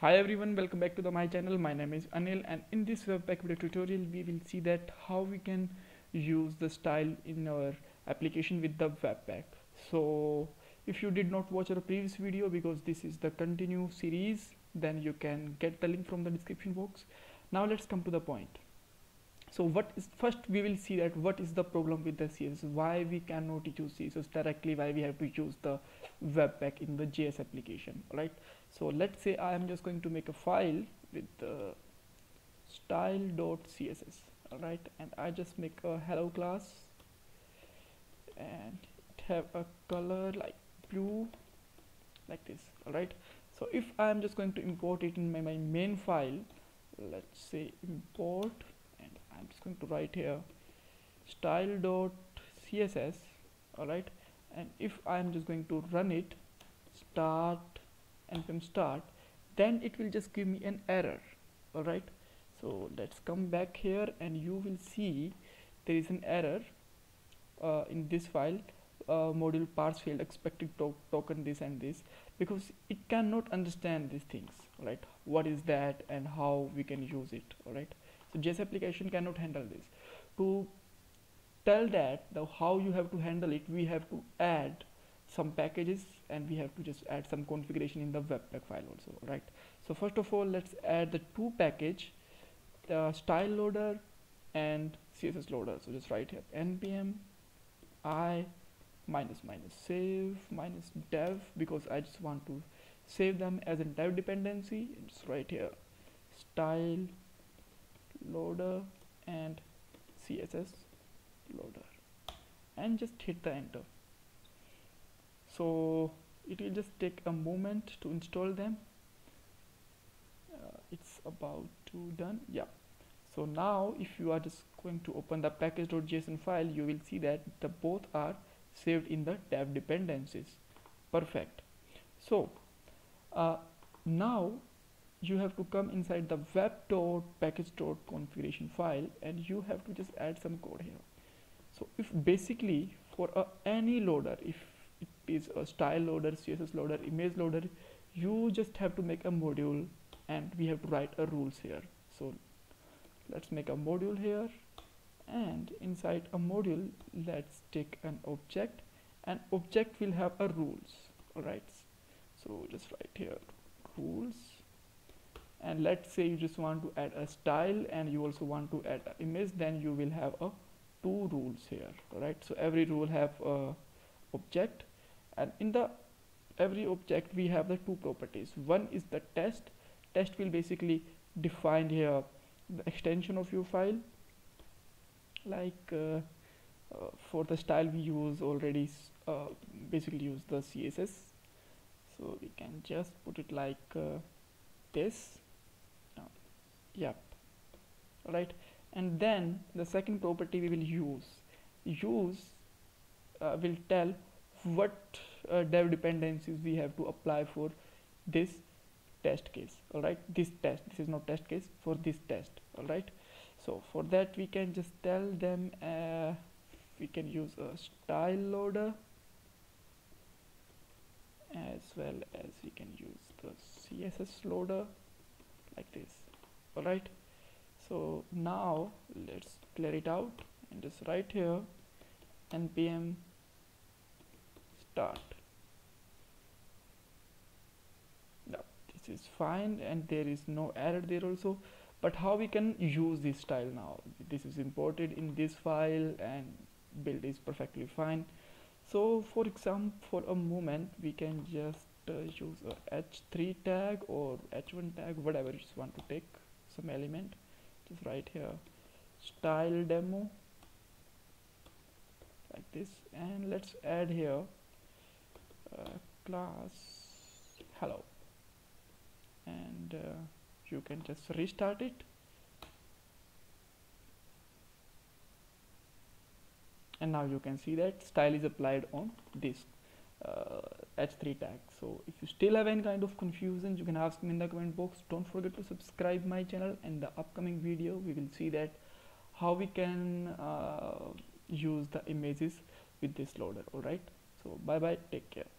hi everyone welcome back to the my channel. My name is Anil and in this webpack video tutorial we will see that how we can use the style in our application with the webpack. So if you did not watch our previous video because this is the continue series then you can get the link from the description box. Now let's come to the point so what is first we will see that what is the problem with the css why we cannot use css directly why we have to use the webpack in the js application right? So let's say i am just going to make a file with the style.css all right and i just make a hello class and it have a color like blue like this all right so if i am just going to import it in my, my main file let's say import I'm just going to write here. Style.css alright? And if I'm just going to run it start npm start then it will just give me an error alright? So let's come back here and you will see there is an error uh, in this file uh, module parse failed expected to token this and this because it cannot understand these things right what is that and how we can use it all right so js application cannot handle this. To tell that how you have to handle it we have to add some packages and we have to just add some configuration in the webpack file also right? So first of all let's add the two package the style loader and css loader. So just write here npm i minus minus save minus dev because i just want to save them as a dev dependency. Just write here style loader and css loader. And just hit the enter. So it will just take a moment to install them. Uh, it's about to done. Yeah. So now if you are just going to open the package.json file you will see that the both are saved in the dev dependencies. Perfect. So uh, now you have to come inside the web.package.configuration file and you have to just add some code here. So if basically for any loader if it is a style loader css loader image loader you just have to make a module and we have to write a rules here. So let's make a module here and inside a module let's take an object and object will have a rules. All right so just write here rules and let's say you just want to add a style and you also want to add an image then you will have a two rules here right so every rule have a object. And in the every object we have the two properties. One is the test. Test will basically define here the extension of your file. Like uh, uh, for the style we use already uh, basically use the css so we can just put it like uh, this yep right and then the second property we will use. Use uh, will tell what uh, dev dependencies we have to apply for this test case. All right this test. This is not test case. For this test. All right so for that we can just tell them uh, we can use a style loader as well as we can use the css loader like this alright so now let's clear it out and just write here npm start. Now this is fine and there is no error there also. But how we can use this style now? This is imported in this file and build is perfectly fine. So for example for a moment we can just uh, use a h3 tag or h1 tag whatever you want to take some element. Just write here. Style demo. Like this. And let's add here uh, class. Hello. And uh, you can just restart it. And now you can see that style is applied on this uh, h3 tag. So if you still have any kind of confusion you can ask me in the comment box. Don't forget to subscribe my channel and the upcoming video. We will see that how we can uh, use the images with this loader. Alright so bye bye take care